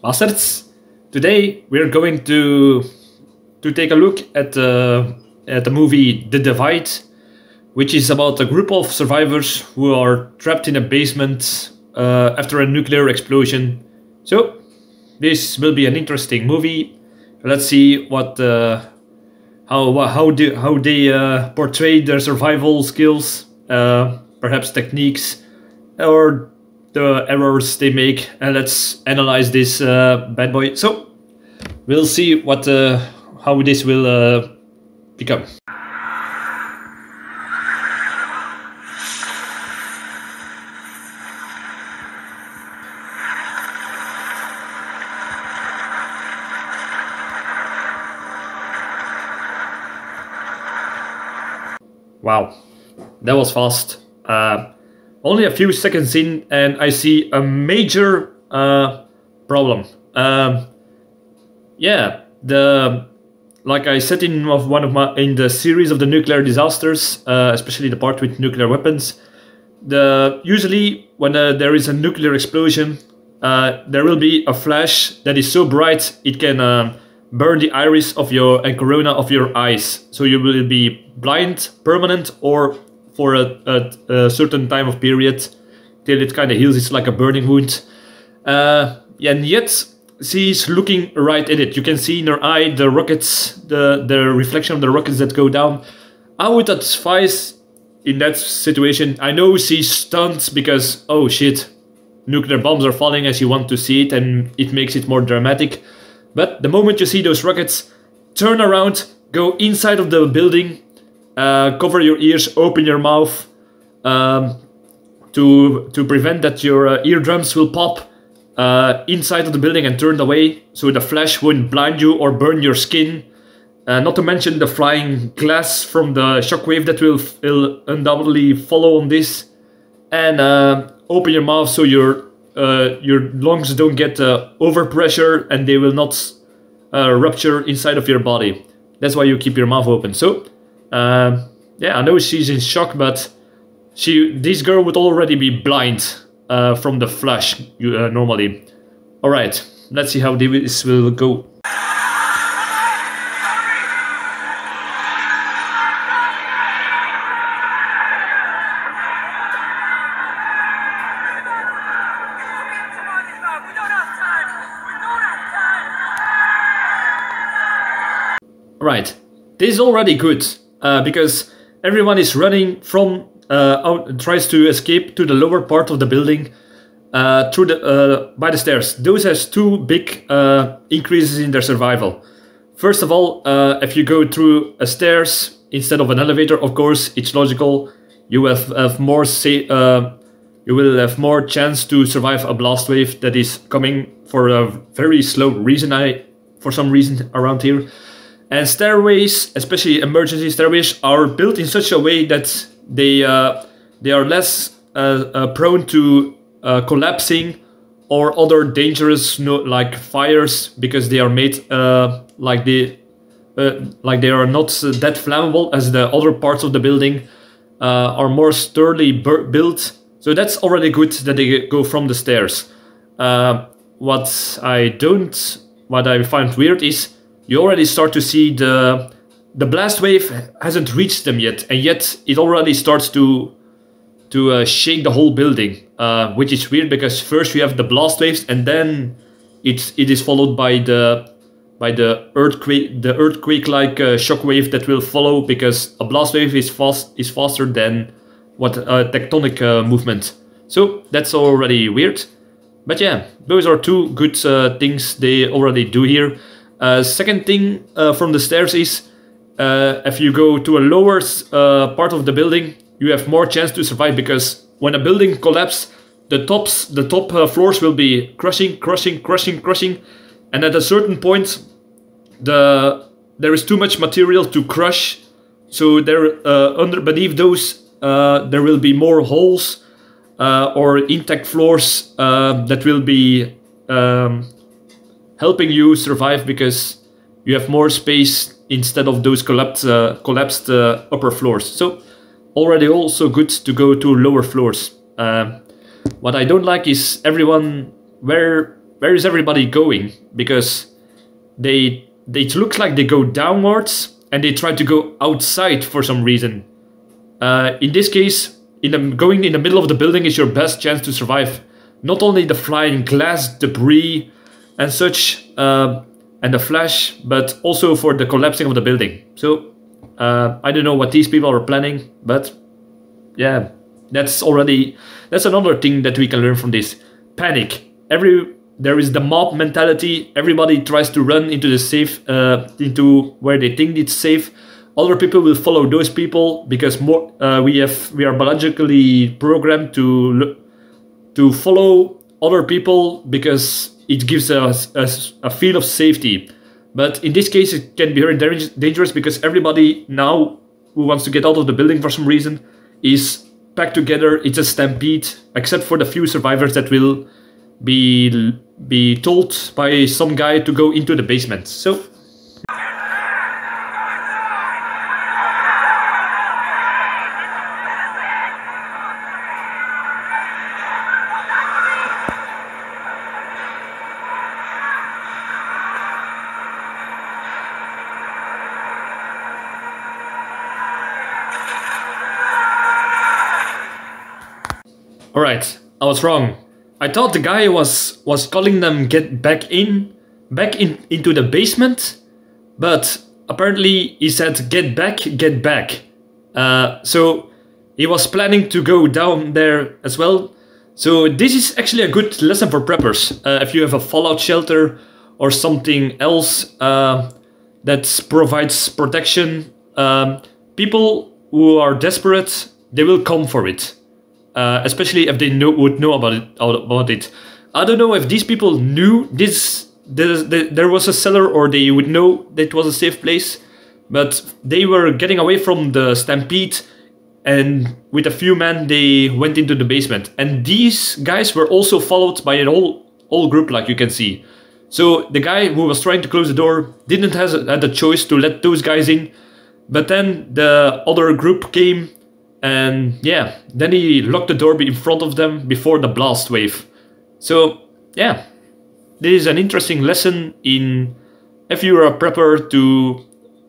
Bastards! Today we're going to to take a look at the at the movie The Divide, which is about a group of survivors who are trapped in a basement uh, after a nuclear explosion. So this will be an interesting movie. Let's see what uh, how how do how they uh, portray their survival skills, uh, perhaps techniques, or the errors they make, and let's analyze this uh, bad boy. So we'll see what uh, how this will uh, become. Wow, that was fast. Uh, only a few seconds in, and I see a major uh, problem. Um, yeah, the like I said in of one of my in the series of the nuclear disasters, uh, especially the part with nuclear weapons. The usually when uh, there is a nuclear explosion, uh, there will be a flash that is so bright it can uh, burn the iris of your and corona of your eyes. So you will be blind, permanent, or for a, a, a certain time of period till it kind of heals. It's like a burning wound. Uh, and yet she's looking right at it. You can see in her eye the rockets, the the reflection of the rockets that go down. I would advise in that situation. I know she's stunned because oh shit, nuclear bombs are falling as you want to see it, and it makes it more dramatic. But the moment you see those rockets, turn around, go inside of the building, uh, cover your ears, open your mouth, um, to to prevent that your uh, eardrums will pop uh, inside of the building and turned away, so the flash wouldn't blind you or burn your skin. Uh, not to mention the flying glass from the shockwave that will, will undoubtedly follow on this. And uh, open your mouth so your your lungs don't get overpressure and they will not rupture inside of your body. That's why you keep your mouth open. So, um, yeah, I know she's in shock, but she this girl would already be blind uh, from the flash uh, normally. All right, let's see how this will go. Right, this is already good uh, because everyone is running from uh, out, tries to escape to the lower part of the building uh, through the uh, by the stairs. Those has two big uh, increases in their survival. First of all, uh, if you go through a stairs instead of an elevator, of course, it's logical. You have, have more say. You will have more chance to survive a blast wave that is coming for a very slow reason. I, for some reason around here. And stairways, especially emergency stairways, are built in such a way that they uh, they are less uh, uh, prone to uh, collapsing or other dangerous no, like fires because they are made uh, like they like they are not that flammable as the other parts of the building are more sturdily built. So that's already good that they go from the stairs. what I don't, what I find weird is you already start to see the the blast wave hasn't reached them yet, and yet it already starts to to uh, shake the whole building, uh, which is weird because first we have the blast waves, and then it it is followed by the by the earthquake the earthquake like uh, shock wave that will follow because a blast wave is fast is faster than what a tectonic uh, movement. So that's already weird. But yeah, those are two good uh, things they already do here. Second thing from the stairs is uh, if you go to a lower uh, part of the building, you have more chance to survive because when a building collapses, the tops, the top uh, floors will be crushing, crushing, crushing, crushing, and at a certain point, the there is too much material to crush. So there, uh, under beneath those, uh, there will be more holes uh, or intact floors that will be um, helping you survive because you have more space instead of those collapsed, uh, collapsed uh, upper floors. So already also good to go to lower floors. Uh, what I don't like is everyone where where is everybody going? Because they, they it looks like they go downwards and they try to go outside for some reason. Uh, in this case, in the, going in the middle of the building is your best chance to survive. Not only the flying glass, debris, and such, uh, and the flash, but also for the collapsing of the building. So, uh, I don't know what these people are planning, but yeah, that's already that's another thing that we can learn from this. Panic. Every there is the mob mentality. Everybody tries to run into the safe, uh, into where they think it's safe. Other people will follow those people because more uh, we have we are biologically programmed to to follow other people because it gives us a, a, feel of safety. But in this case, it can be very dangerous because everybody now who wants to get out of the building for some reason is packed together. It's a stampede, except for the few survivors that will be be told by some guy to go into the basement. So Alright, I was wrong. I thought the guy was was calling them get back in, back in into the basement, but apparently he said get back, get back. Uh, so he was planning to go down there as well. So this is actually a good lesson for preppers. Uh, if you have a fallout shelter or something else uh, that provides protection, um, people who are desperate, they will come for it uh, especially if they know, would know about it. About it. I don't know if these people knew this. There, there was a cellar, or they would know that it was a safe place, but they were getting away from the stampede, and with a few men, they went into the basement. And these guys were also followed by an whole whole group, like you can see. So the guy who was trying to close the door didn't have had the choice to let those guys in, but then the other group came and yeah, then he locked the door in front of them before the blast wave. So yeah, this is an interesting lesson in if you're a prepper to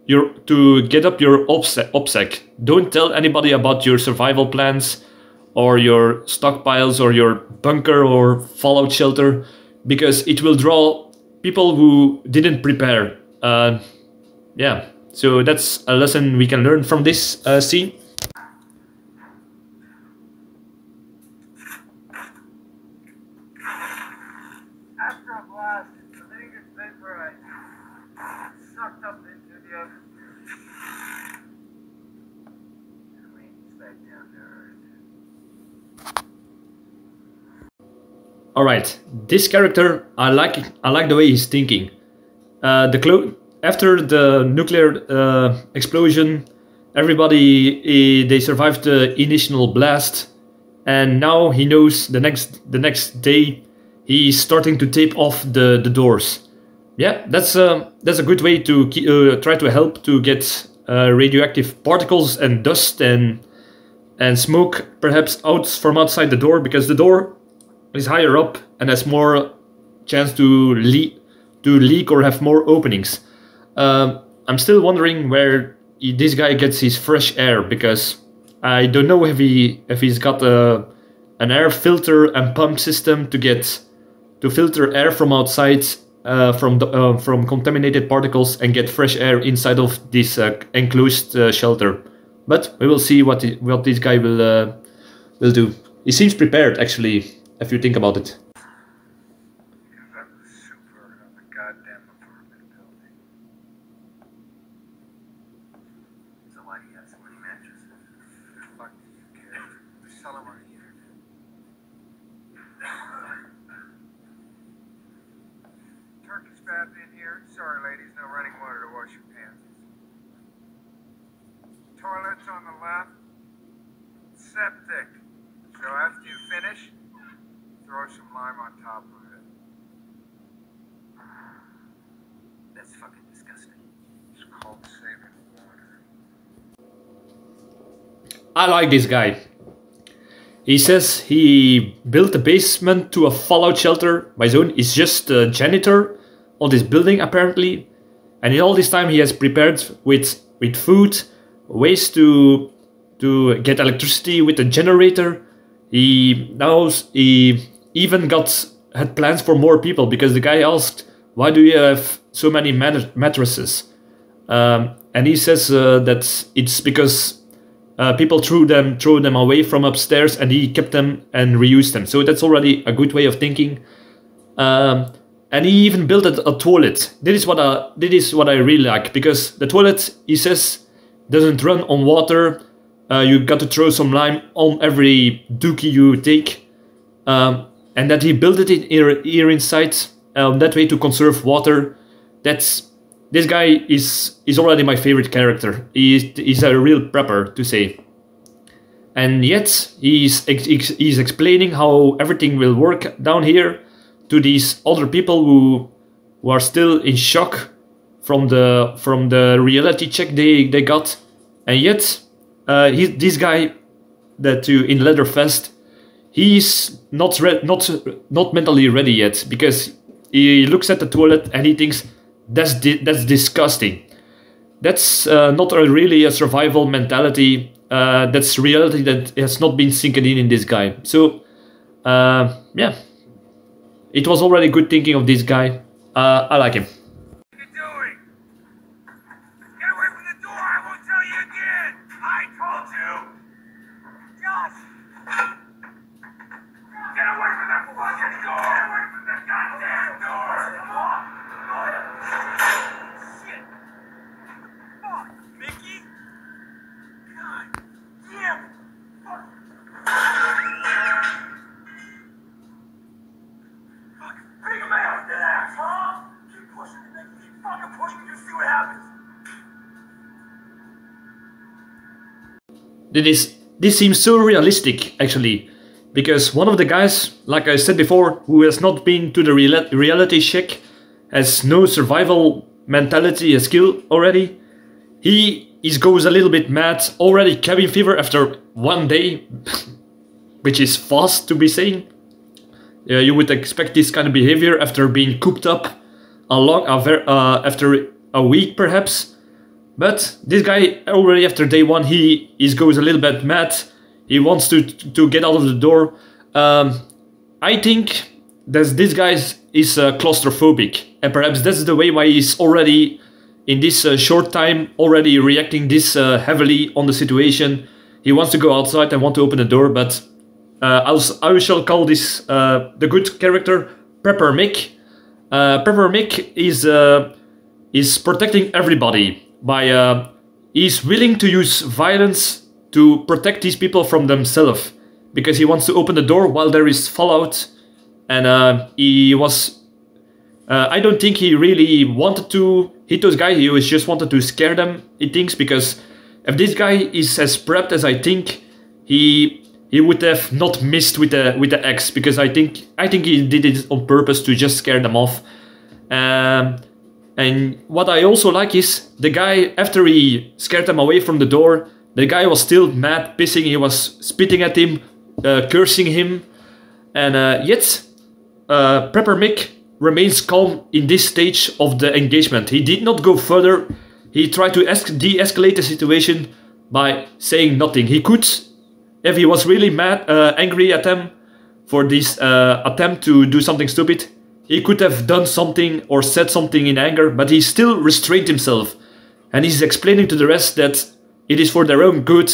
your to get up your OPSEC, OPSEC. Don't tell anybody about your survival plans or your stockpiles or your bunker or fallout shelter because it will draw people who didn't prepare. Uh, yeah, so that's a lesson we can learn from this uh, scene. All right, this character I like. I like the way he's thinking. Uh, the clo after the nuclear uh, explosion, everybody they survived the initial blast, and now he knows the next the next day he's starting to tape off the the doors. Yeah, that's a uh, that's a good way to uh, try to help to get uh, radioactive particles and dust and and smoke perhaps out from outside the door because the door is higher up and has more chance to leak to leak or have more openings. Um, I'm still wondering where he, this guy gets his fresh air because I don't know if he if he's got a an air filter and pump system to get to filter air from outside uh, from the, uh, from contaminated particles and get fresh air inside of this uh, enclosed uh, shelter. But we will see what what this guy will uh, will do. He seems prepared actually if you think about it. Toilets on the left. Septic. So throw some lime on top of it. That's fucking disgusting. It's called saving water. I like this guy. he says he built a basement to a fallout shelter My his is just a janitor on this building apparently, and in all this time he has prepared with with food, ways to to get electricity with a generator. He knows he even got had plans for more people because the guy asked, "Why do you have so many mat- mattresses?" Um, and he says uh, that it's because uh, people threw them threw them away from upstairs, and he kept them and reused them. So that's already a good way of thinking. Um, and he even built a, a toilet. This is what I this is what I really like because the toilet he says doesn't run on water. Uh, you got to throw some lime on every dookie you take, um, and that he built it in here, here inside um, that way to conserve water. That's this guy is is already my favorite character. He's he's a real prepper to say, and yet he's he's explaining how everything will work down here to these other people who who are still in shock from the from the reality check they they got, and yet uh, he, this guy that you in Leatherfest, he's not re- not not mentally ready yet because he looks at the toilet and he thinks that's di- that's disgusting. That's uh, not a really a survival mentality. Uh, that's reality that has not been sinking in in this guy. So, uh, yeah, it was already good thinking of this guy. Uh, I like him. What are you doing? Get away from the door! I won't tell you again! I told you! Josh! Get away from that fucking door! Get away from the goddamn door! Come on! Shit! Fuck, Mickey! God damn it! Fuck! Fuck, bring him out with that ass, huh? Keep pushing me, Mickey. Keep fucking pushing. You see what happens. This this seems so realistic actually, because one of the guys, like I said before, who has not been to the real- reality check, has no survival mentality, a skill already. He is goes a little bit mad already, cabin fever after one day, which is fast to be saying. You would expect this kind of behavior after being cooped up a long, a ver- uh, after a week perhaps. But this guy already after day one he is goes a little bit mad. He wants to to get out of the door. Um, I think that this guy is, uh, claustrophobic, and perhaps that's the way why he's already in this uh, short time already reacting this uh, heavily on the situation. He wants to go outside and want to open the door, but uh, I'll, I shall call this uh, the good character Prepper Mick. Uh, Prepper Mick is uh, is protecting everybody by uh, he's willing to use violence to protect these people from themselves because he wants to open the door while there is fallout and uh, he was uh, I don't think he really wanted to hit those guys. He was just wanted to scare them. He thinks because if this guy is as prepped as I think, he he would have not missed with the with the X because I think I think he did it on purpose to just scare them off. Um, and what I also like is the guy after he scared them away from the door, the guy was still mad, pissing. He was spitting at him, uh, cursing him, and uh, yet uh, Prepper Mick remains calm in this stage of the engagement. He did not go further. He tried to de-escalate the situation by saying nothing. He could, if he was really mad, uh, angry at them for this uh, attempt to do something stupid, he could have done something or said something in anger, but he still restrained himself. And he's explaining to the rest that it is for their own good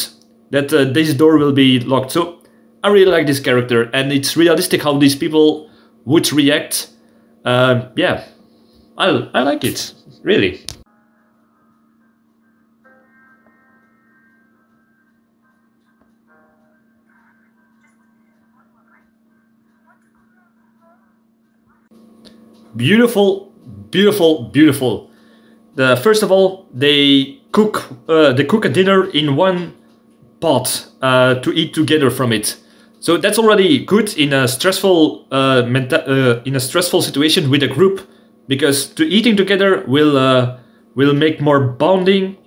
that uh, this door will be locked. So I really like this character, and it's realistic how these people would react. Uh, yeah, I, I like it, really. Beautiful, beautiful, beautiful. The first of all, they cook uh, they cook a dinner in one pot uh, to eat together from it. So that's already good in a stressful uh, menta- uh, in a stressful situation with a group, because to eating together will uh, will make more bonding.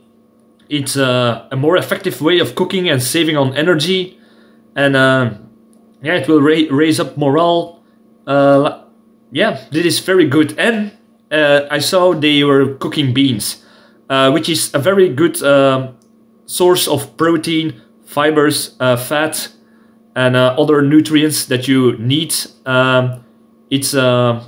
It's a more effective way of cooking and saving on energy, and uh, yeah, it will ra- raise up morale. Uh, yeah, this is very good. And uh, I saw they were cooking beans, uh, which is a very good um, source of protein, fibers, uh, fat, and uh, other nutrients that you need. Um, it's uh,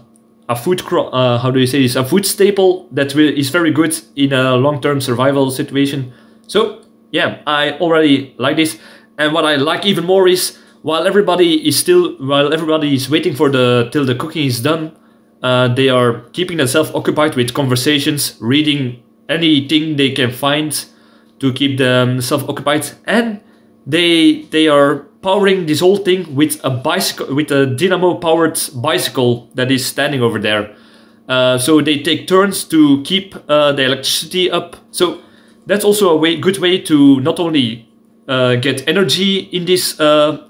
a food uh, how do you say this? A food staple that is very good in a long-term survival situation. So yeah, I already like this. And what I like even more is while everybody is still while everybody is waiting for the till the cooking is done, uh, they are keeping themselves occupied with conversations, reading anything they can find to keep themselves occupied, and they they are powering this whole thing with a bicycle with a dynamo powered bicycle that is standing over there. Uh, so they take turns to keep uh, the electricity up. So that's also a way, good way to not only uh, get energy in this uh,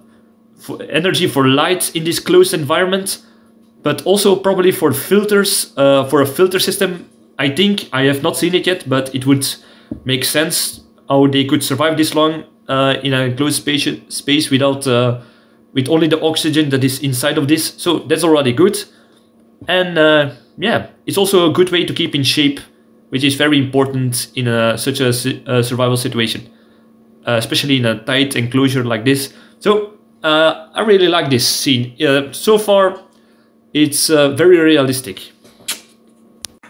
for energy for light in this closed environment, but also probably for filters uh, for a filter system. I think I have not seen it yet, but it would make sense how they could survive this long uh, in a closed space space without uh, with only the oxygen that is inside of this. So that's already good, and uh, yeah, it's also a good way to keep in shape, which is very important in a, such a, a survival situation, uh, especially in a tight enclosure like this. So I really like this scene. Uh, so far, it's uh, very realistic.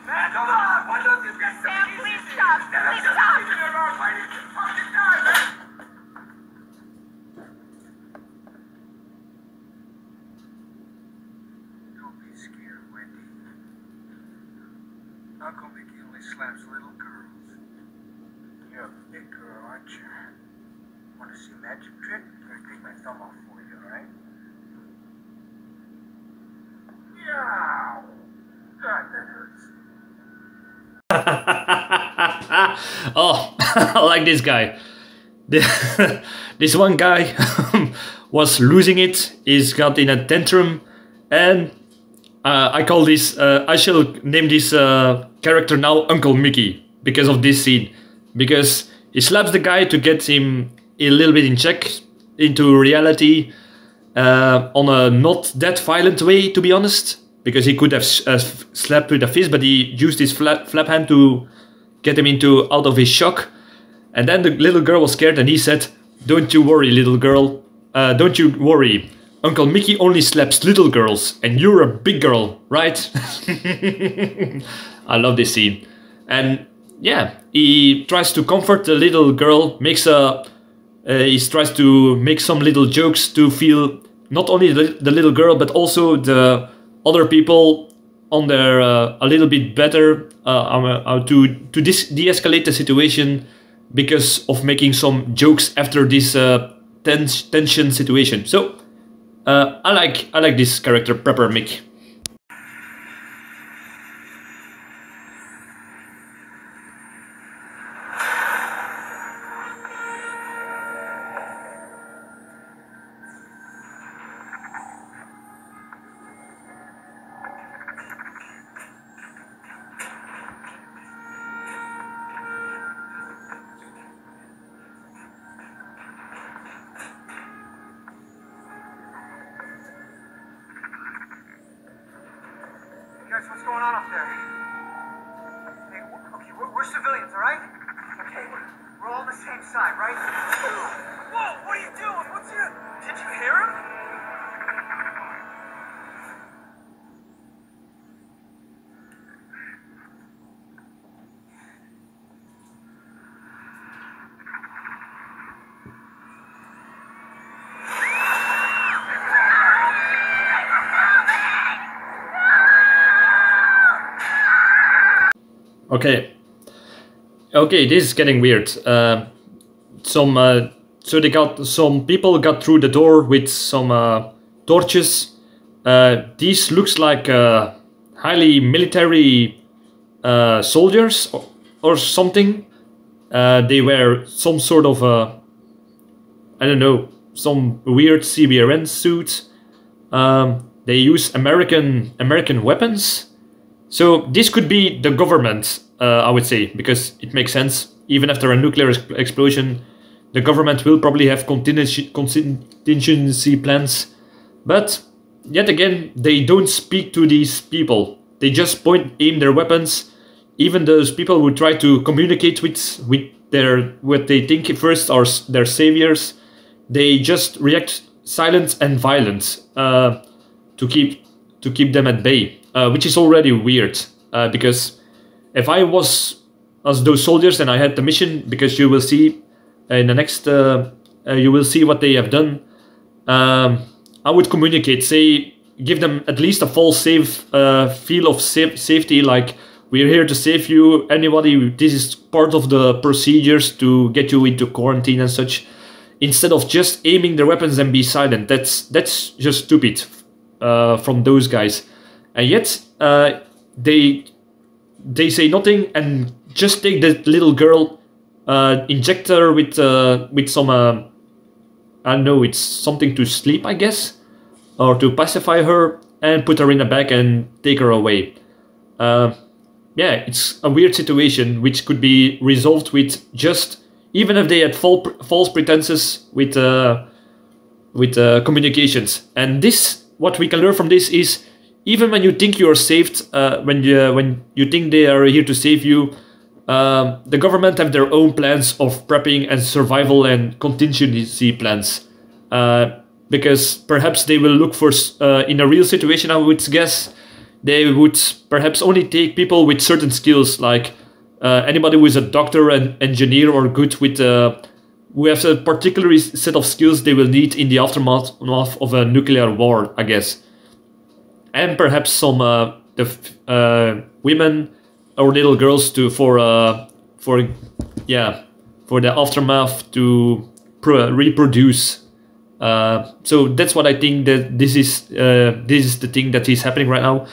Man, come on! Why don't you get Sam, please stop. Please stop. Don't be scared, Wendy. Uncle Mickey only slaps little girls. You're a big girl, aren't you? Want to see a magic trick? I'm gonna take my thumb off for you, alright? Yow! God, that hurts. Oh, I like this guy. This one guy was losing it. He's got in a tantrum, and uh, I call this. Uh, I shall name this uh, character now Uncle Mickey because of this scene. Because he slaps the guy to get him a little bit in check into reality uh, on a not that violent way, to be honest. Because he could have uh, slapped with a fist, but he used his flap, flap hand to get him into out of his shock. And then the little girl was scared, and he said, "Don't you worry, little girl. Uh, don't you worry. Uncle Mickey only slaps little girls, and you're a big girl, right?" I love this scene, and yeah, he tries to comfort the little girl, makes a, uh, he tries to make some little jokes to feel not only the, the little girl but also the other people on there uh, a little bit better uh, uh, to to de-escalate the situation because of making some jokes after this uh, tens- tension situation. So uh, I like I like this character Prepper Mick. Okay. Okay, this is getting weird. Uh, some uh, so they got some people got through the door with some uh, torches. Uh, these looks like uh, highly military uh, soldiers or, or something. Uh, they wear some sort of uh, I don't know some weird CBRN suit. Um, they use American American weapons. So this could be the government, uh, I would say, because it makes sense. Even after a nuclear explosion, the government will probably have contingency, plans But yet again, they don't speak to these people. They just point, aim their weapons. Even those people who try to communicate with with their what they think first are their saviors, they just react silent and violent uh, to keep to keep them at bay, uh, which is already weird. Uh, because if I was as those soldiers and I had the mission, because you will see in the next, uh, uh, you will see what they have done. Um, I would communicate, say, give them at least a false safe uh, feel of safe, safety, like we're here to save you. Anybody, this is part of the procedures to get you into quarantine and such. Instead of just aiming their weapons and be silent, that's that's just stupid uh, from those guys. And yet uh, they they say nothing and just take the little girl, uh, inject her with uh, with some uh, I don't know, it's something to sleep, I guess, or to pacify her, and put her in a bag and take her away. Uh, yeah, it's a weird situation which could be resolved with just even if they had fal- false pretenses with uh, with uh, communications. And this, what we can learn from this is, even when you think you are saved, uh, when you when you think they are here to save you, um, the government have their own plans of prepping and survival and contingency plans. Uh, because perhaps they will look for uh, in a real situation. I would guess they would perhaps only take people with certain skills, like uh, anybody who is a doctor and engineer or good with uh, who have a particular set of skills they will need in the aftermath of a nuclear war, I guess, and perhaps some uh, the uh, women or little girls to for uh, for yeah for the aftermath to pro- reproduce. Uh, so that's what I think that this is this is the thing that is happening right now.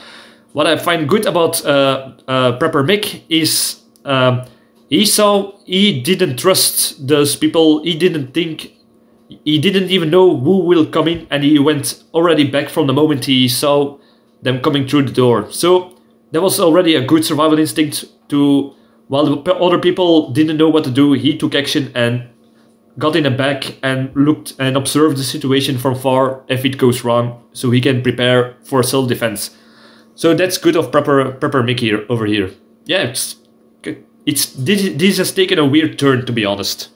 What I find good about Prepper Mick is um, he saw he didn't trust those people. He didn't think he didn't even know who will come in, and he went already back from the moment he saw them coming through the door. So there was already a good survival instinct to. While the other people didn't know what to do, he took action and got in the back and looked and observed the situation from far if it goes wrong, so he can prepare for self defense. So that's good of Prepper Prepper Mick here over here. Yeah, it's it's this, this has taken a weird turn to be honest.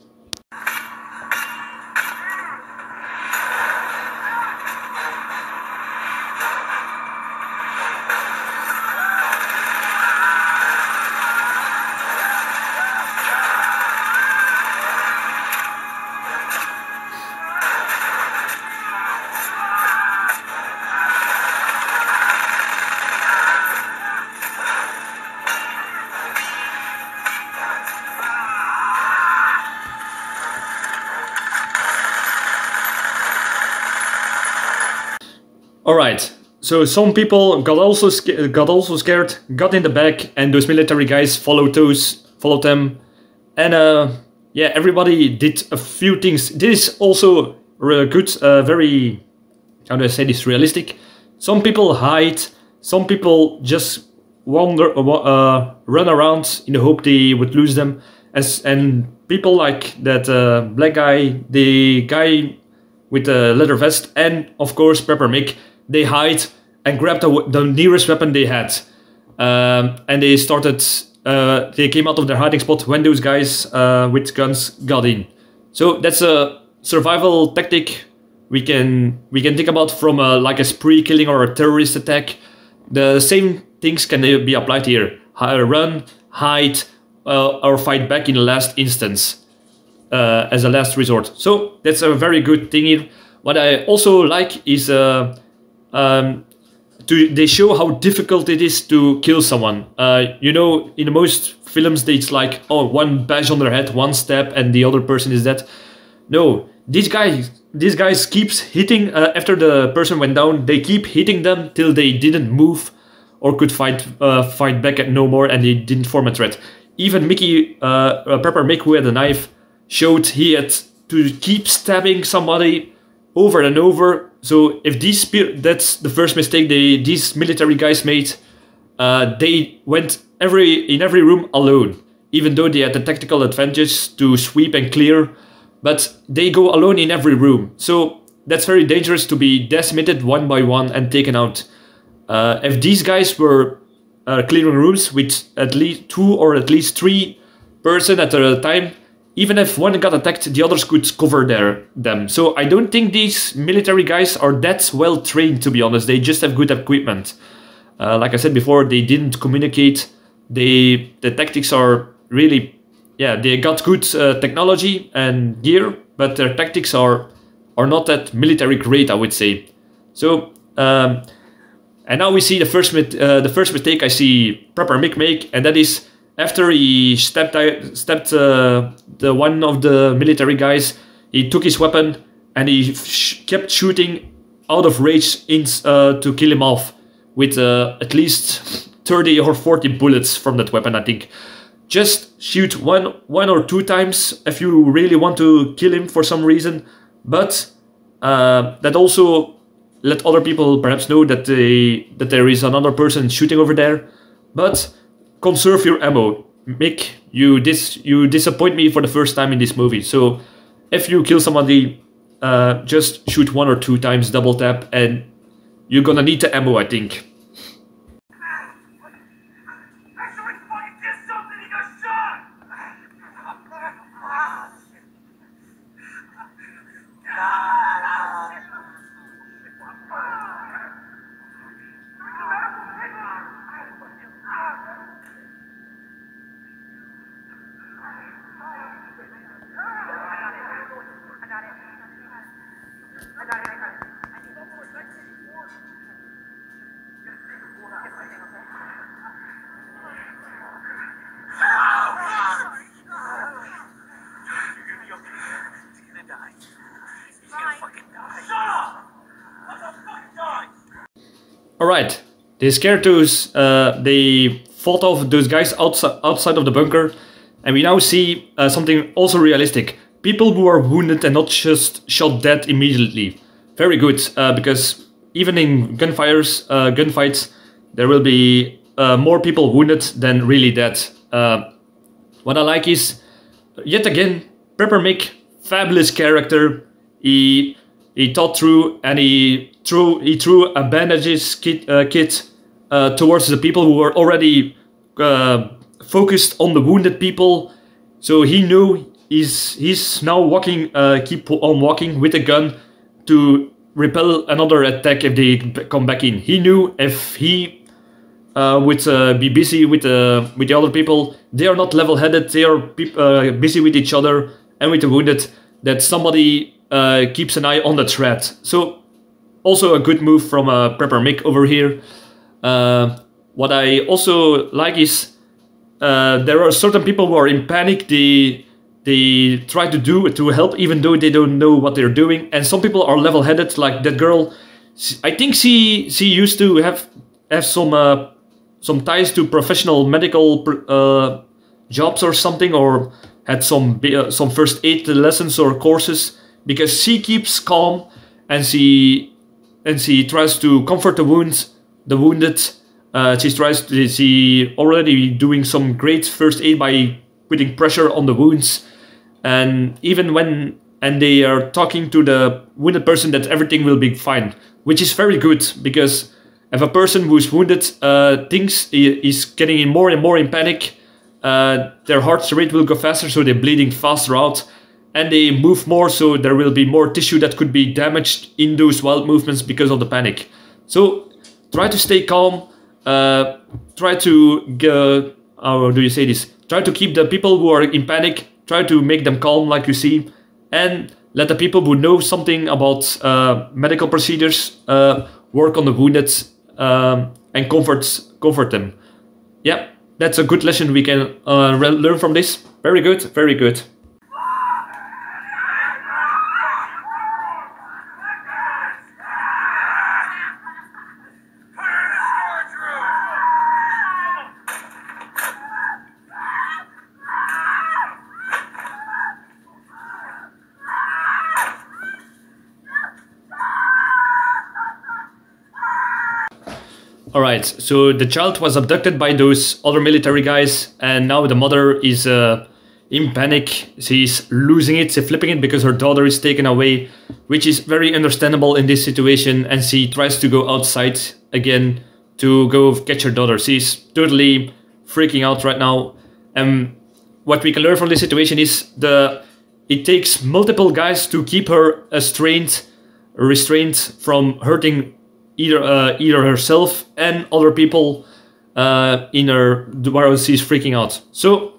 So some people got also got also scared, got in the back, and those military guys followed those followed them, and uh, yeah, everybody did a few things. This is also good, uh, very how do I say this? Realistic. Some people hide. Some people just wander, uh, uh, run around in the hope they would lose them. As and people like that uh, black guy, the guy with the leather vest, and of course Prepper Mick, they hide and grabbed the, the nearest weapon they had, um, and they started. Uh, they came out of their hiding spot when those guys uh, with guns got in. So that's a survival tactic we can we can think about from a, like a spree killing or a terrorist attack. The same things can be applied here: run, hide, uh, or fight back in the last instance uh, as a last resort. So that's a very good thing here. What I also like is uh, um, to they show how difficult it is to kill someone. Uh, you know, in most films, it's like oh, one bash on their head, one step, and the other person is dead. No, these guys, these guys keeps hitting uh, after the person went down. They keep hitting them till they didn't move or could fight uh, fight back at no more, and they didn't form a threat. Even Mickey, uh, uh, Prepper Mick, who had a knife, showed he had to keep stabbing somebody over and over. So if these that's the first mistake they these military guys made. Uh, they went every in every room alone, even though they had the tactical advantage to sweep and clear. But they go alone in every room. So that's very dangerous to be decimated one by one and taken out. Uh, if these guys were uh, clearing rooms with at least two or at least three person at a time, even if one got attacked, the others could cover their them. So I don't think these military guys are that well trained. To be honest, they just have good equipment. Uh, like I said before, they didn't communicate. They the tactics are really, yeah, they got good uh, technology and gear, but their tactics are are not that military great, I would say. So. Um, and now we see the first uh, the first mistake I see Prepper Mick make, and that is after he stepped out, stepped uh, the one of the military guys, he took his weapon and he sh kept shooting out of rage in, uh, to kill him off with uh, at least 30 or 40 bullets from that weapon, I think. Just shoot one, one or two times if you really want to kill him for some reason, but uh, that also let other people perhaps know that they that there is another person shooting over there. But conserve your ammo. Mick, you dis you disappoint me for the first time in this movie. So if you kill somebody, uh, just shoot one or two times, double tap, and you're gonna need the ammo, I think. Somebody fucking did something! He got shot! Alright, they scared those, uh, they fought off those guys outside, outside of the bunker, and we now see uh, something also realistic. People who are wounded and not just shot dead immediately. Very good, uh, because even in gunfires, uh, gunfights, there will be uh, more people wounded than really dead. Uh, what I like is, yet again, Prepper Mick, fabulous character. He he thought through and he threw he threw a bandages kit, uh, kit uh, towards the people who were already uh, focused on the wounded people. So he knew he's he's now walking, uh, keep on walking with a gun to repel another attack if they come back in. He knew if he uh, would uh, be busy with with the other people, they are not level-headed. They are busy with each other and with the wounded. That somebody uh, keeps an eye on the threat. So also a good move from uh, Prepper Mick over here. Uh, what I also like is uh, there are certain people who are in panic. They they try to do to help even though they don't know what they're doing. And some people are level-headed, like that girl. I think she she used to have have some uh, some ties to professional medical uh, jobs or something, or had some some first aid lessons or courses because she keeps calm and she and she tries to comfort the wounds, the wounded. Uh, she tries to she already doing some great first aid by putting pressure on the wounds, and even when and they are talking to the wounded person that everything will be fine, which is very good because if a person who's wounded uh, thinks he is getting in more and more in panic, uh, their heart rate will go faster, so they're bleeding faster out, and they move more, so there will be more tissue that could be damaged in those wild movements because of the panic. So try to stay calm. Uh, try to g- how do you say this? Try to keep the people who are in panic. Try to make them calm, like you see, and let the people who know something about uh, medical procedures uh, work on the wounded um, and comfort comfort them. Yeah, that's a good lesson we can uh, learn from this. Very good, very good. All right, so the child was abducted by those other military guys, and now the mother is uh, in panic. She's losing it, she's flipping it because her daughter is taken away, which is very understandable in this situation. And she tries to go outside again to go catch her daughter. She's totally freaking out right now. And what we can learn from this situation is the it takes multiple guys to keep her restrained, restrained from hurting either uh, either herself and other people uh, in her while she's freaking out. So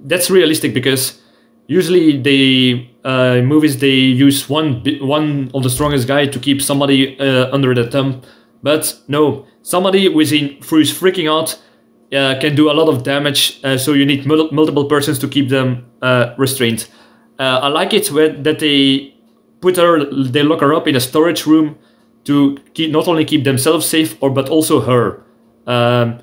that's realistic because usually they uh, movies they use one one of the strongest guy to keep somebody uh, under the thumb, but no, somebody within who is freaking out uh, can do a lot of damage. Uh, so you need mul multiple persons to keep them uh, restrained. Uh, I like it when that they put her, they lock her up in a storage room to keep not only keep themselves safe or but also her. Um,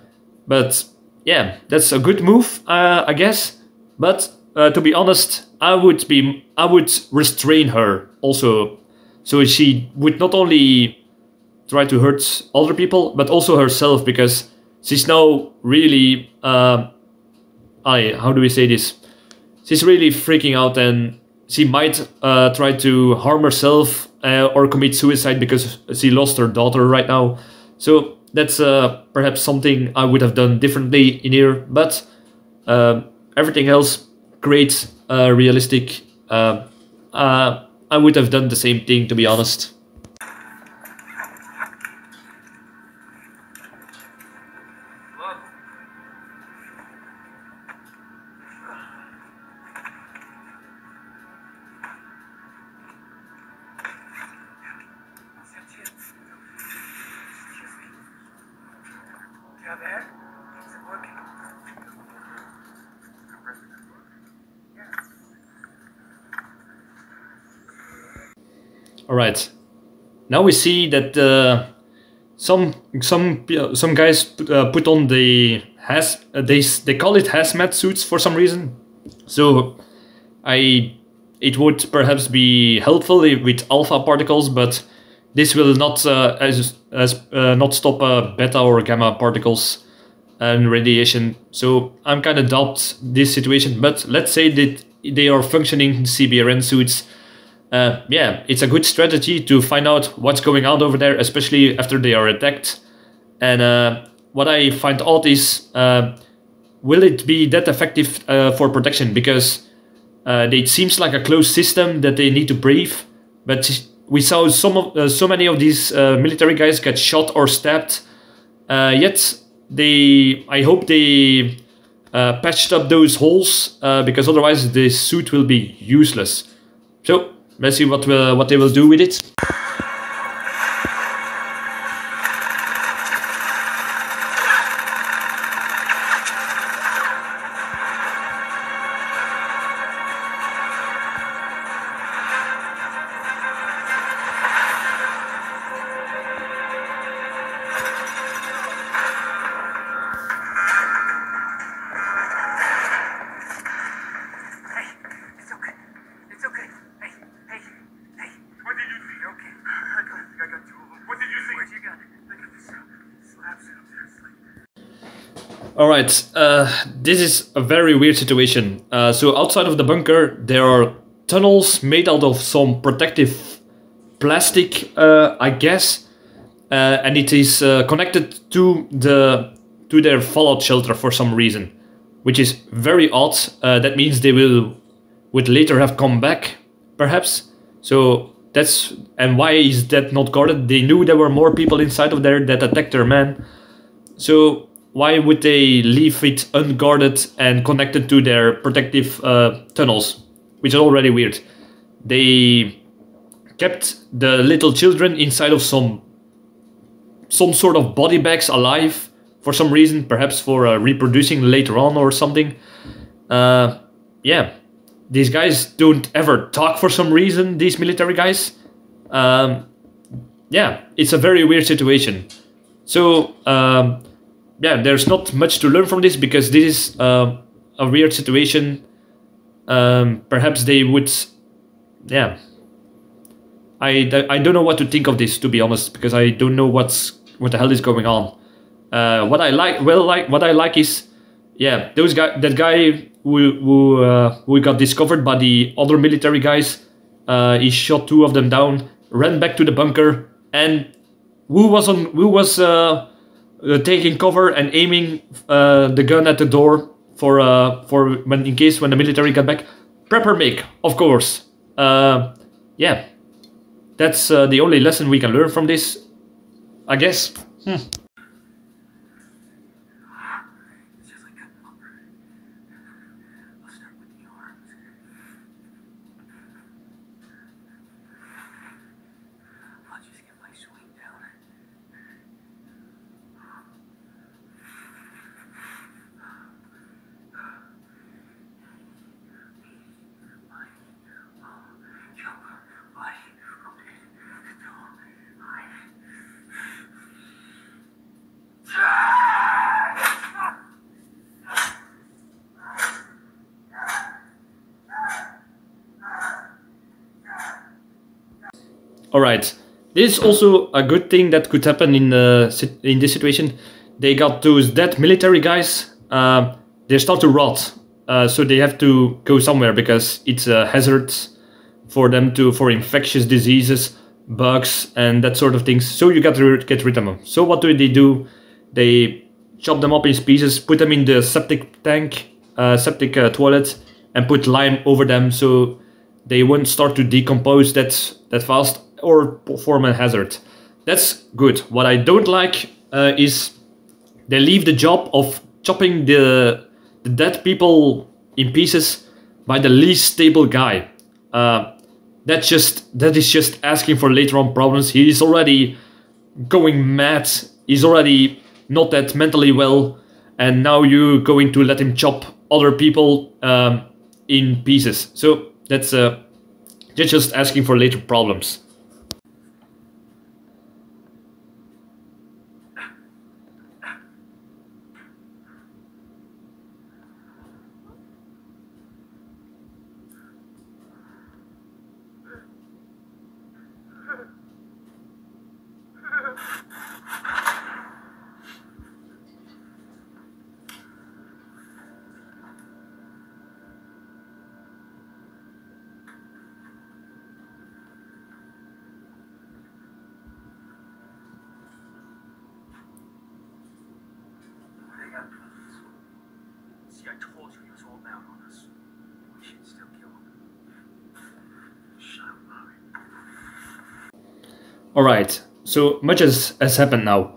but yeah, that's a good move, I guess. But uh, to be honest, I would be I would restrain her also, so she would not only try to hurt other people but also herself because she's now really uh, I how do we say this? She's really freaking out and she might uh, try to harm herself uh, or commit suicide because she lost her daughter right now. So that's uh, perhaps something I would have done differently in here, but uh, everything else great, realistic. Uh, uh, I would have done the same thing, to be honest. All right. Now we see that uh, some some some guys put, uh, put on the has uh, they they call it hazmat suits for some reason. So I it would perhaps be helpful with alpha particles, but this will not uh, as as uh, not stop uh, beta or gamma particles and radiation. So I'm kind of doubt this situation. But let's say that they are functioning CBRN suits uh, yeah, it's a good strategy to find out what's going on over there, especially after they are attacked. And uh, what I find odd is, uh, will it be that effective uh, for protection? Because uh, it seems like a closed system that they need to brief, but we saw some of, uh, so many of these military guys get shot or stabbed. yet they, I hope they patched up those holes because otherwise the suit will be useless. So Let's see what will, what they will do with it. All right, uh, this is a very weird situation. Uh, so outside of the bunker, there are tunnels made out of some protective plastic, uh, I guess, uh, and it is uh, connected to the to their fallout shelter for some reason, which is very odd. Uh, that means they will would later have come back, perhaps. So that's and why is that not guarded? They knew there were more people inside of there that attacked their man. So why would they leave it unguarded and connected to their protective uh, tunnels, which is already weird. They kept the little children inside of some some sort of body bags alive for some reason, perhaps for uh, reproducing later on or something. Uh, yeah, these guys don't ever talk for some reason, these military guys. Um, yeah, it's a very weird situation. So, um, yeah, there's not much to learn from this because this is uh, a weird situation. Um, perhaps they would, yeah. I, I don't know what to think of this to be honest because I don't know what's what the hell is going on. Uh, what I like, well, like what I like is, yeah, those guy, that guy who who, uh, who got discovered by the other military guys. Uh, he shot two of them down, ran back to the bunker, and who was on who was uh, taking cover and aiming uh, the gun at the door for uh, for when in case when the military got back. Prepper Mick, of course. Uh, yeah, that's uh, the only lesson we can learn from this, I guess. Hmm. It's just like cutting lumber. I'll start with the arms. I'll just get my swing down. All right. This is also a good thing that could happen in uh, sit- in this situation. They got those dead military guys. Uh, they start to rot, uh, so they have to go somewhere because it's a hazard for them to for infectious diseases, bugs, and that sort of things. So you got to get rid of them. So what do they do? They chop them up in pieces, put them in the septic tank, uh, septic uh, toilet, and put lime over them so they won't start to decompose that that fast or form a hazard. That's good. What I don't like uh, is they leave the job of chopping the, the dead people in pieces by the least stable guy. Uh, that just that is just asking for later on problems. He is already going mad. He's already not that mentally well, and now you're going to let him chop other people um, in pieces. So that's uh, just asking for later problems. They got guns. See, I told you he was holding out on us. We should still kill him. Shut up, Bobby. All right. So much as has happened now.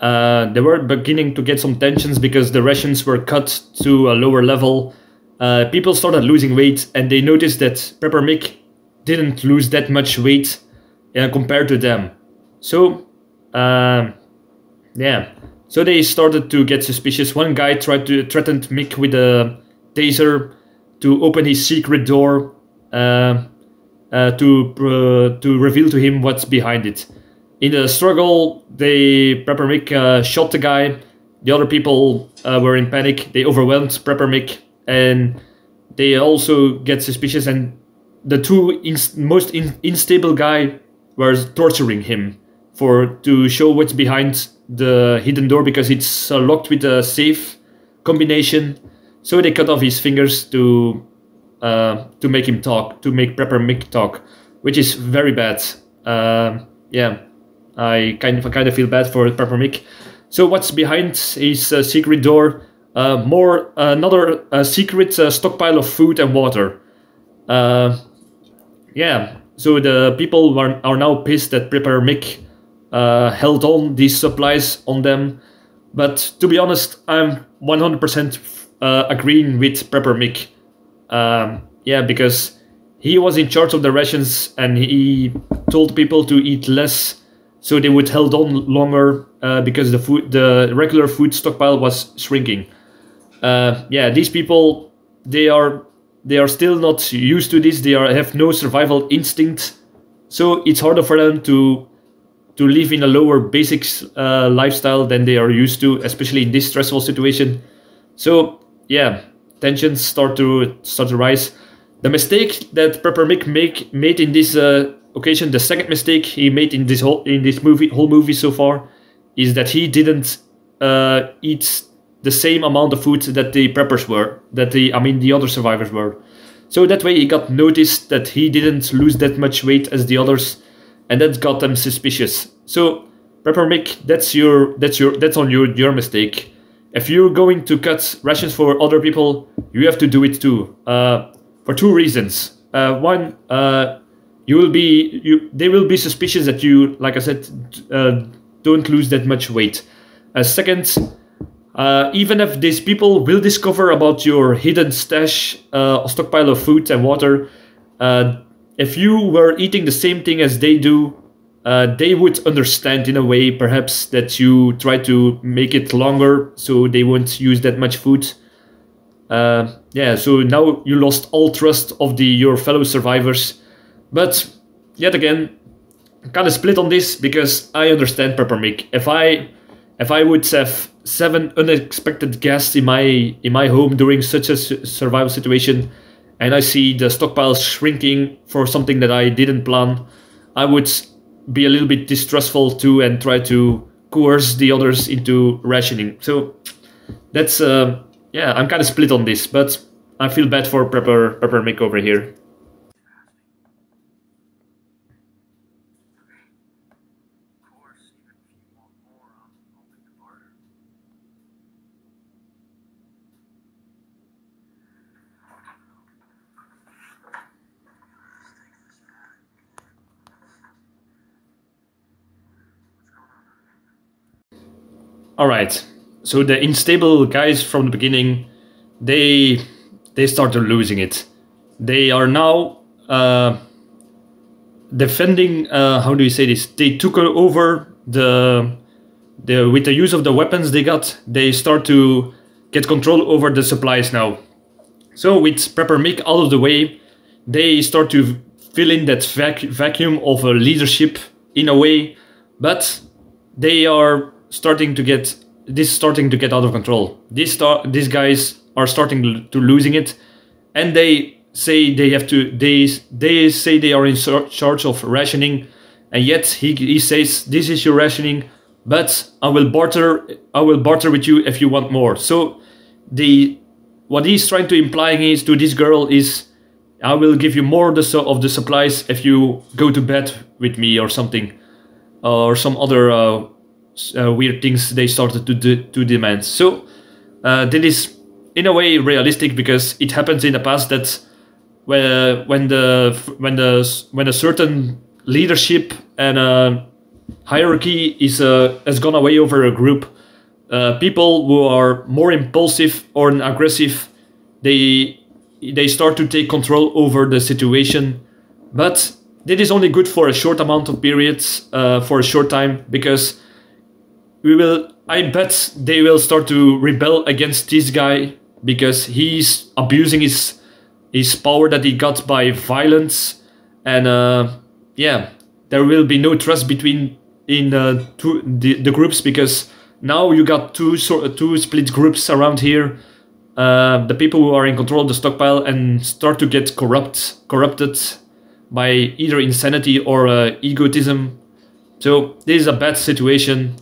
Uh, they were beginning to get some tensions because the rations were cut to a lower level. Uh, people started losing weight, and they noticed that Prepper Mick didn't lose that much weight uh, compared to them. So, um, yeah. So they started to get suspicious. One guy tried to threaten Mick with a taser to open his secret door uh, uh, to uh, to reveal to him what's behind it. In the struggle, they Prepper Mick uh, shot the guy. The other people uh, were in panic. They overwhelmed Prepper Mick, and they also get suspicious. And the two most in- unstable guy were torturing him for to show what's behind the hidden door because it's uh, locked with a safe combination. So they cut off his fingers to uh, to make him talk, to make Prepper Mick talk, which is very bad. Um yeah, I kind of I kind of feel bad for Prepper Mick. So what's behind his uh, secret door? Uh, more another uh, secret uh, stockpile of food and water. Uh, yeah, so the people are, are now pissed that Prepper Mick uh, held on these supplies on them. But to be honest, I'm 100% uh, agreeing with Prepper Mick. Um, yeah, because he was in charge of the rations and he told people to eat less so they would hold on longer uh, because the food, the regular food stockpile was shrinking. Uh, yeah, these people they are they are still not used to this. They are have no survival instinct, so it's harder for them to to live in a lower basics uh, lifestyle than they are used to, especially in this stressful situation. So yeah, tensions start to start to rise. The mistake that Prepper Mick make made in this uh, occasion, the second mistake he made in this whole in this movie whole movie so far, is that he didn't uh, eat the same amount of food that the preppers were, that the I mean the other survivors were. So that way he got noticed that he didn't lose that much weight as the others, and that got them suspicious. So Prepper Mick, that's your that's your that's on your your mistake. If you're going to cut rations for other people, you have to do it too. Uh, for two reasons. Uh, one, uh, you will be you they will be suspicious that you, like I said, uh, don't lose that much weight. Uh, second, uh, even if these people will discover about your hidden stash, stockpile of food and water, if you were eating the same thing as they do, uh, they would understand in a way perhaps that you try to make it longer so they won't use that much food. Uh, yeah, so now you lost all trust of the your fellow survivors. But yet again, kind of split on this because I understand Prepper Mick. If I if I would have seven unexpected guests in my in my home during such a survival situation, and I see the stockpiles shrinking for something that I didn't plan, I would be a little bit distrustful too and try to coerce the others into rationing. So that's uh, yeah, I'm kind of split on this, but I feel bad for Prepper Prepper Mick over here. Of course, even if you want more, I'm open to barter. Let's take this back. What's going on? All right. So the unstable guys from the beginning, they they started losing it. They are now uh, defending. Uh, how do you say this? They took over the the with the use of the weapons they got. They start to get control over the supplies now. So with Prepper Mick out of the way, they start to fill in that vac- vacuum of a leadership in a way, but they are starting to get this is starting to get out of control. These start these guys are starting to- losing it, and they say they have to they they say they are in charge of rationing, and yet he he says this is your rationing, but I will barter I will barter with you if you want more. So the what he's trying to implying is to this girl is I will give you more of the, of the supplies if you go to bed with me or something, or some other uh, uh, weird things they started to do, to demand. So uh, that is in a way realistic because it happens in the past that when when the when the when a certain leadership and uh, hierarchy is uh, has gone away over a group, uh, people who are more impulsive or aggressive, they they start to take control over the situation. But that is only good for a short amount of periods, uh, for a short time, because we will. I bet they will start to rebel against this guy because he's abusing his his power that he got by violence, and uh, yeah, there will be no trust between in uh, two, the, the groups because now you got two sort two split groups around here. Uh, the people who are in control of the stockpile and start to get corrupt corrupted by either insanity or uh, egotism. So this is a bad situation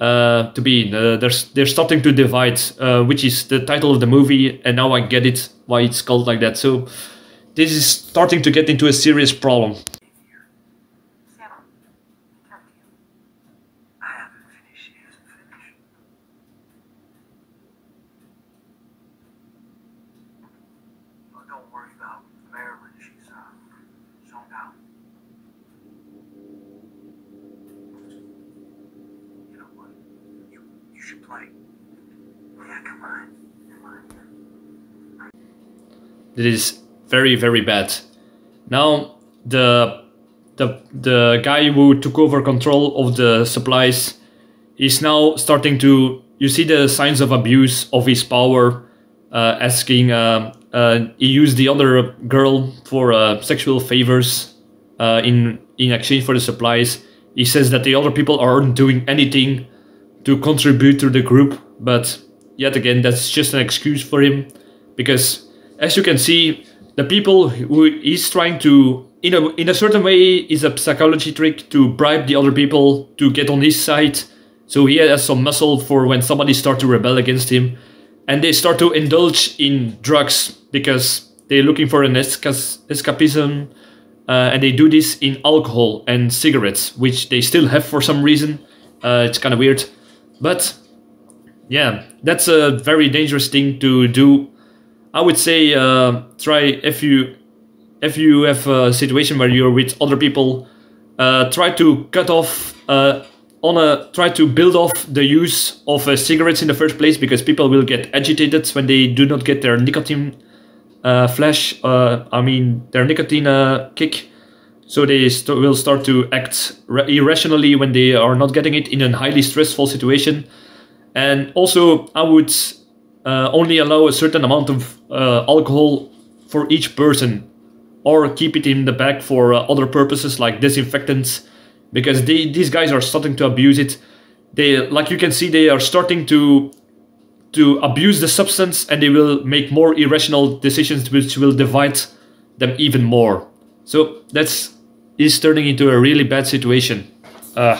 uh, to be in. Uh, they're, they're starting to divide, uh, which is the title of the movie, and now I get it why it's called like that. So this is starting to get into a serious problem. Sam, talk to you. I haven't finished. She hasn't finished. Oh, don't worry about Marilyn. She's uh, zoned out. You know what? You you should play. Yeah, come on, come on. It is very very bad. Now the the the guy who took over control of the supplies is now starting to you see the signs of abuse of his power uh, asking uh, uh, he used the other girl for uh, sexual favors uh, in in exchange for the supplies he says that the other people aren't doing anything to contribute to the group but yet again that's just an excuse for him because as you can see the people who he's trying to in a in a certain way is a psychology trick to bribe the other people to get on his side so he has some muscle for when somebody start to rebel against him, and they start to indulge in drugs because they're looking for an esca- escapism, uh, and they do this in alcohol and cigarettes, which they still have for some reason. Uh, it's kind of weird, but yeah, that's a very dangerous thing to do. I would say uh, try if you if you have a situation where you're with other people, uh, try to cut off uh, on a try to build off the use of uh, cigarettes in the first place because people will get agitated when they do not get their nicotine uh, flash. Uh, I mean their nicotine uh, kick. So they st- will start to act irrationally when they are not getting it in a highly stressful situation. And also, I would uh, only allow a certain amount of uh, alcohol for each person, or keep it in the bag for uh, other purposes like disinfectants, because they, these guys are starting to abuse it. They, like you can see, they are starting to to abuse the substance, and they will make more irrational decisions, which will divide them even more. So that's is turning into a really bad situation. Uh,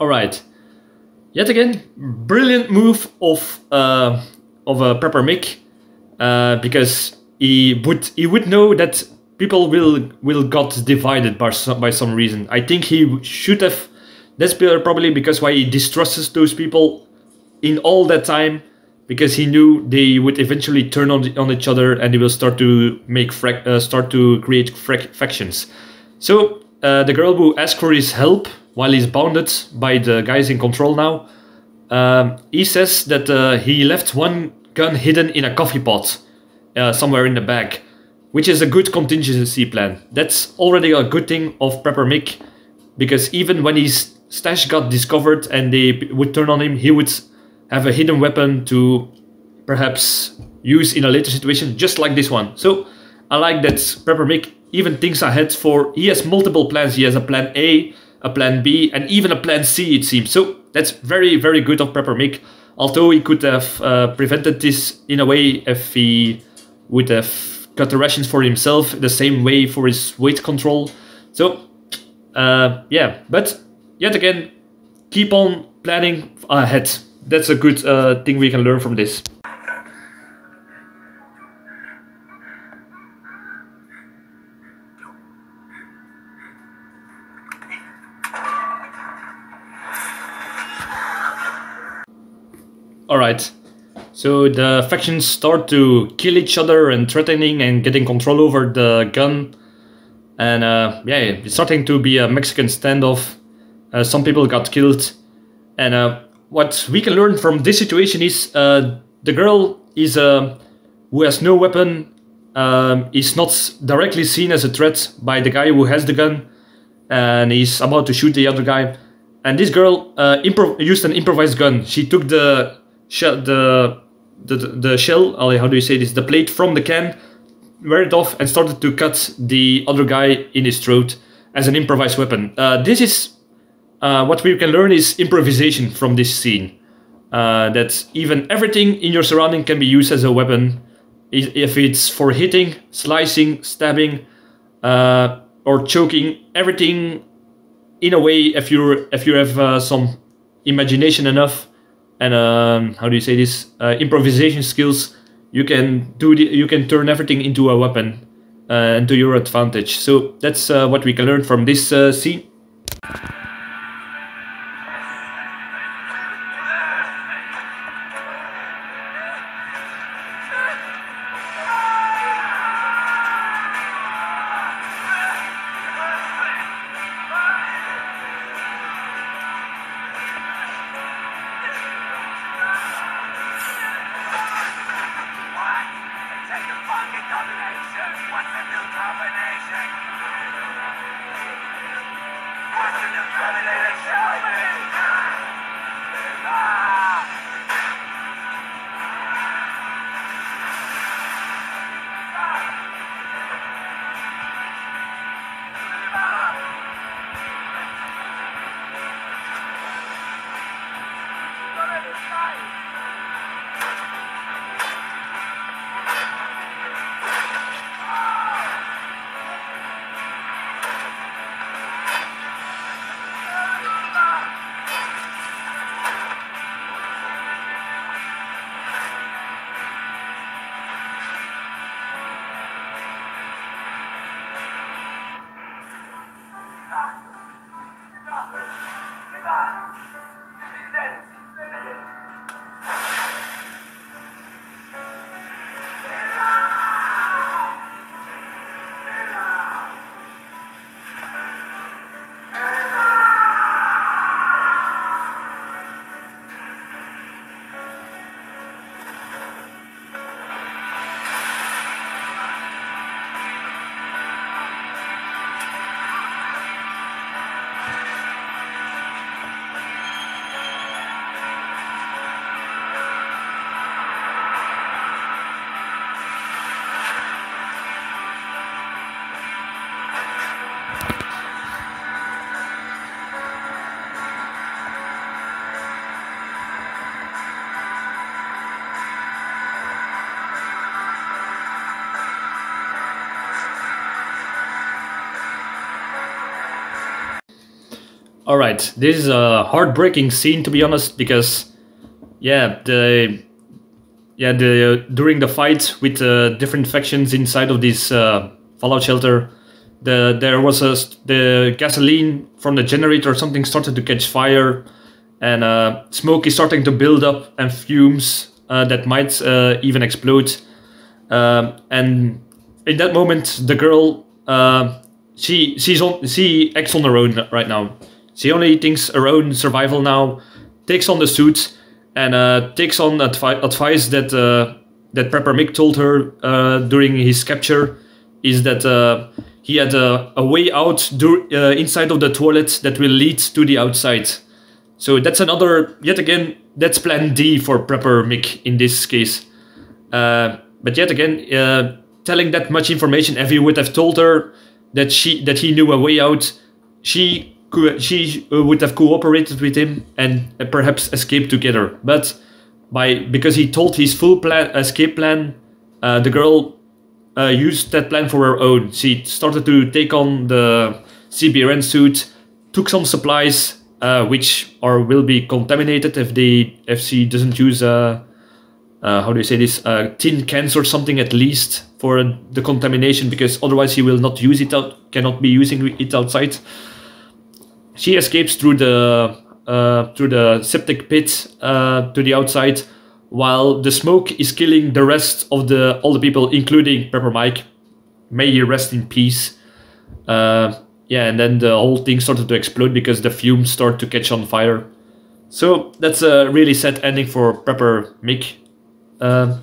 All right. Yet again, brilliant move of uh, of uh, Prepper Mick, uh, because he would he would know that people will will got divided by some, by some reason. I think he should have. That's probably because why he distrusts those people in all that time, because he knew they would eventually turn on on each other and they will start to make uh, start to create factions. So uh, the girl who asked for his help while he's bounded by the guys in control now, um, he says that uh, he left one gun hidden in a coffee pot uh, somewhere in the bag, which is a good contingency plan. That's already a good thing of Prepper Mick, because even when his stash got discovered and they would turn on him, he would have a hidden weapon to perhaps use in a later situation, just like this one. So I like that Prepper Mick even thinks ahead for, he has multiple plans. He has a plan A, a plan B, and even a plan C, it seems. So that's very, very good of Prepper Mick. Although he could have uh, prevented this in a way if he would have cut the rations for himself the same way for his weight control. So, uh, yeah, but yet again, keep on planning ahead. That's a good uh, thing we can learn from this. All right. So the factions start to kill each other and threatening and getting control over the gun. And uh, yeah, it's starting to be a Mexican standoff. Uh, some people got killed. And uh, what we can learn from this situation is uh, the girl is uh, who has no weapon um, is not directly seen as a threat by the guy who has the gun and he's about to shoot the other guy. And this girl uh, used an improvised gun. She took the shell, the, the the shell. How do you say this? The plate from the can, wear it off, and started to cut the other guy in his throat as an improvised weapon. Uh, this is uh, what we can learn is improvisation from this scene. Uh, that even everything in your surrounding can be used as a weapon, if it's for hitting, slicing, stabbing, uh, or choking. Everything, in a way, if you if you have uh, some imagination enough, and um, how do you say this uh, improvisation skills, you can do the, you can turn everything into a weapon, uh, and to your advantage. So that's uh, what we can learn from this uh, scene. All right, this is a heartbreaking scene to be honest, because yeah, the yeah the during the fight with the different factions inside of this uh, fallout shelter, the there was a the gasoline from the generator or something started to catch fire, and uh, smoke is starting to build up and fumes uh, that might uh, even explode. Um, and in that moment, the girl uh, she she's on she acts on her own right now. She only thinks her own survival now, takes on the suit, and uh, takes on advi- advice that uh, that Prepper Mick told her uh, during his capture, is that uh, he had a, a way out uh, inside of the toilet that will lead to the outside. So that's another, yet again, that's plan D for Prepper Mick in this case. Uh, but yet again, telling that much information, if he would have told her that she that he knew a way out, she she uh, would have cooperated with him and uh, perhaps escaped together. But by because he told his full plan escape plan, uh, the girl uh, used that plan for her own. She started to take on the CBRN suit, took some supplies uh, which are will be contaminated if they if she doesn't use uh, uh, how do you say this tin cans or something at least for the contamination because otherwise he will not use it out cannot be using it outside. She escapes through the uh, through the septic pit uh, to the outside, while the smoke is killing the rest of the all the people, including Prepper Mick. May he rest in peace. Uh, yeah, and then the whole thing started to explode because the fumes start to catch on fire. So that's a really sad ending for Prepper Mick. Um,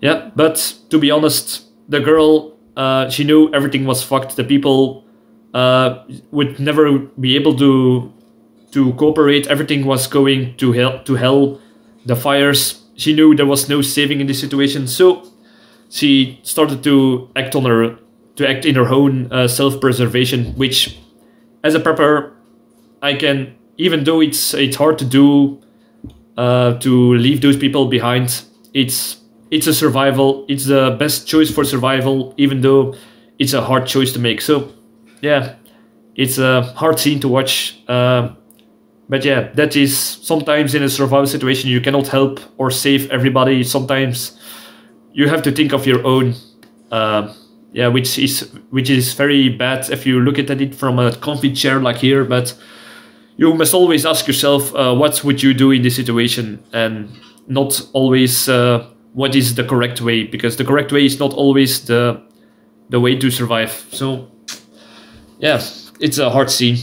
yeah, but to be honest, the girl, uh, she knew everything was fucked. The people uh, would never be able to to cooperate. Everything was going to hell. To hell. The fires. She knew there was no saving in this situation, so she started to act on her to act in her own uh, self-preservation. Which, as a prepper, I can even though it's it's hard to do uh, to leave those people behind. It's it's a survival. It's the best choice for survival, even though it's a hard choice to make. So yeah, it's a hard scene to watch. Uh, but yeah, that is sometimes in a survival situation you cannot help or save everybody. Sometimes you have to think of your own. Uh, yeah, which is which is very bad if you look at it from a comfy chair like here. But you must always ask yourself, uh, what would you do in this situation, and not always uh, what is the correct way, because the correct way is not always the the way to survive. So yeah, it's a hard scene.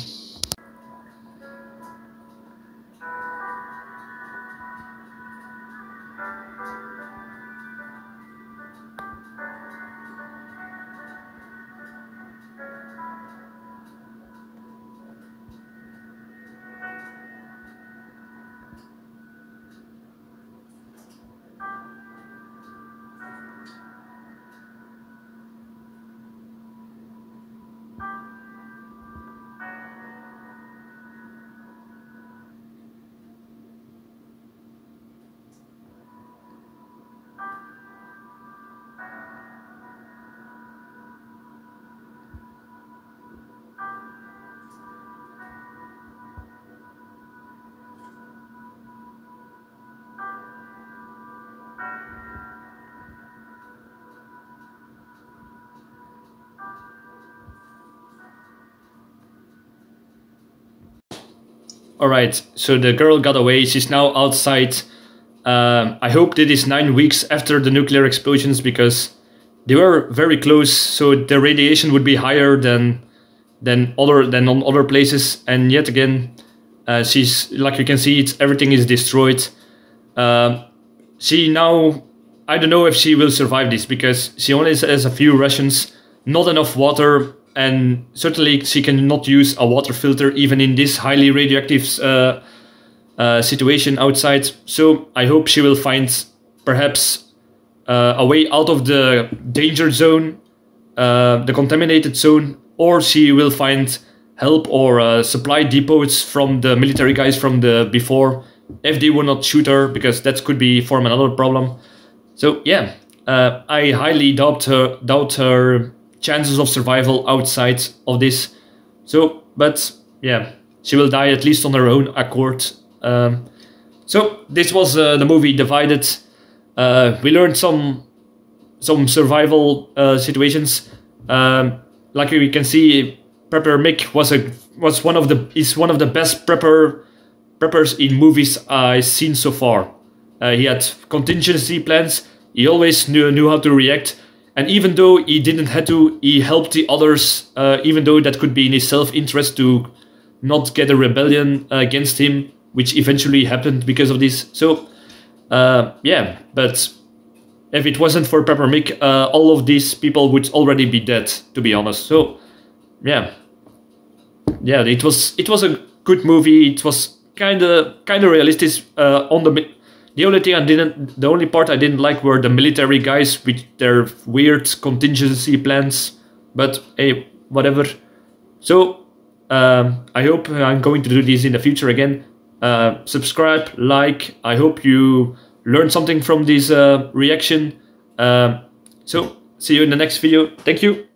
Right, so the girl got away. She's now outside. Um, I hope that is nine weeks after the nuclear explosions because they were very close. So the radiation would be higher than than other than on other places. And yet again, uh, she's like you can see, it's everything is destroyed. Um she now, I don't know if she will survive this because she only has a few rations, not enough water, and certainly she cannot use a water filter even in this highly radioactive uh, uh, situation outside. So I hope she will find perhaps uh, a way out of the danger zone, uh, the contaminated zone, or she will find help or uh, supply depots from the military guys from the before if they will not shoot her because that could be form another problem. So yeah, uh, I highly doubt her doubt her chances of survival outside of this. So, but yeah, she will die at least on her own accord. Um, so this was uh, the movie Divided. Uh, we learned some some survival uh, situations. Um, like we can see, Prepper Mick was a was one of the is one of the best prepper preppers in movies I've seen so far. Uh, he had contingency plans. He always knew knew how to react. And even though he didn't have to, he helped the others. Uh, even though that could be in his self-interest to not get a rebellion against him, which eventually happened because of this. So, uh, yeah, but if it wasn't for Prepper Mick, uh, all of these people would already be dead, to be honest. So, yeah, yeah, it was it was a good movie. It was kind of kind of realistic uh, on the. The only thing I didn't, the only part I didn't like were the military guys with their weird contingency plans. But hey, whatever. So um, I hope I'm going to do this in the future again. Uh, subscribe, like. I hope you learned something from this uh, reaction. Um, so see you in the next video. Thank you.